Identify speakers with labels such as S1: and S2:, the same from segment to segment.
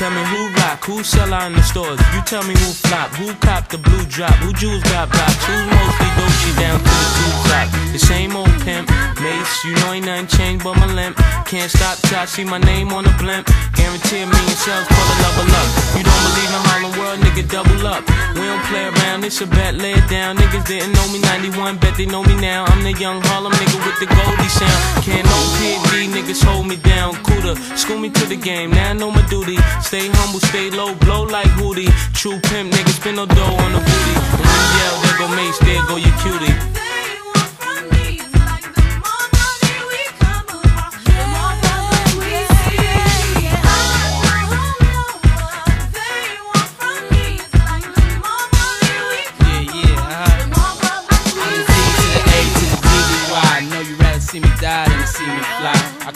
S1: Tell me who rock, who sell out in the stores. You tell me who flop, who cop the blue drop, who jewels got blocks, who's mostly Dolce down to the two top. The same old pimp, Mase, you know ain't nothing changed but my limp. Can't stop till I see my name on the blimp. Guarantee a million sales, pull a level up. You don't believe in Harlem World, nigga, double up. We don't play around, it's a bet, lay it down. Niggas didn't know me 91, bet they know me now. I'm the young Harlem nigga with the Goldie sound. Can't no PD, niggas hold me down. Cooter, school me to the game, now I know my duty. Stay humble, stay low, blow like Hootie. True pimp, niggas spin no dough on the booty.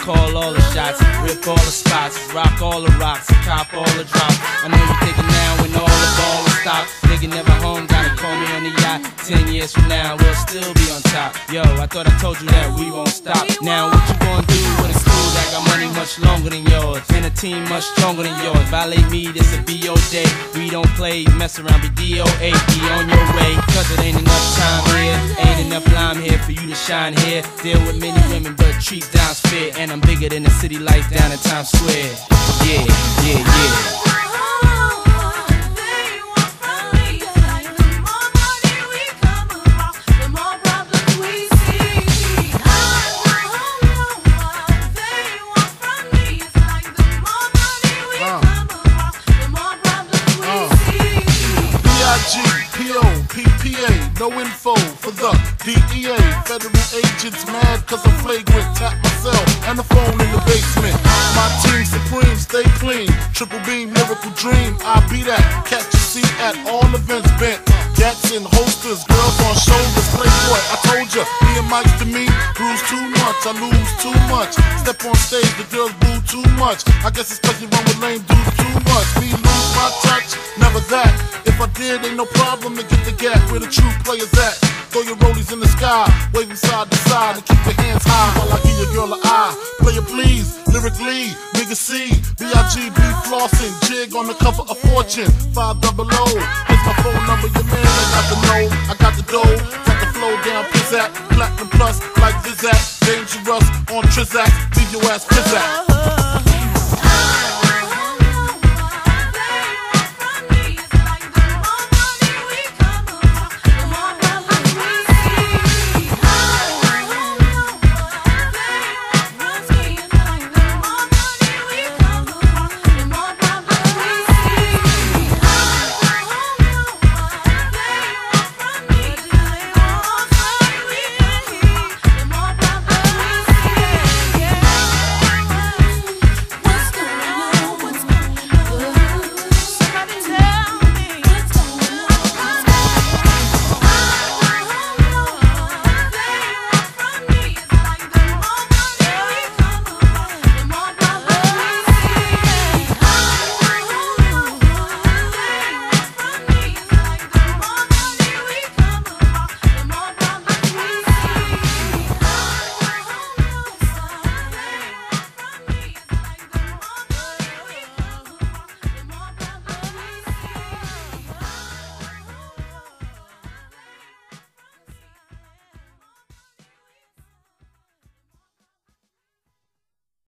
S2: Call all the shots, rip all the spots, rock all the rocks, cop all the drops. I know you're thinking now when all the ball stopped. Nigga never home, gotta call me on the yacht. Ten years from now, we'll still be on top. Yo, I thought I told you that we won't stop. Now what you gonna do with a got money much longer than yours? And a team much stronger than yours. Violate me, this a BO day. We don't play, mess around, be DOA. Be on your way, cause it ain't enough time here. Ain't enough lime here for you to shine here. Deal with many women, but treat down's fair. And I'm bigger than the city lights down in Times Square. Yeah, yeah, yeah.
S3: P.P.A. No info for the DEA. Federal agents mad cause I'm flagrant. Tap myself and the phone in the basement. My team supreme, stay clean. Triple beam, miracle dream. I be that. Catch a seat at all events bent. Gats and holsters, girls on shoulders. Playboy, I told ya. Me and Mike's to me, bruise too much. I lose too much. Step on stage, the girls boo too much. I guess it's cause you run with lame dudes too much. Me my touch, never that. If I did, ain't no problem to get the gap where the true players at. Throw your rollies in the sky, waving side to side, and keep your hands high while I give your girl a eye. Play it please, lyrically, nigga C, B-I-G-B flossing, jig on the cover of Fortune, five double O. Here's my phone number, your man ain't got the know, I got the dough, got the flow down, pizzat, platinum plus, like Zizak, dangerous on Trizak, leave your ass pizzat.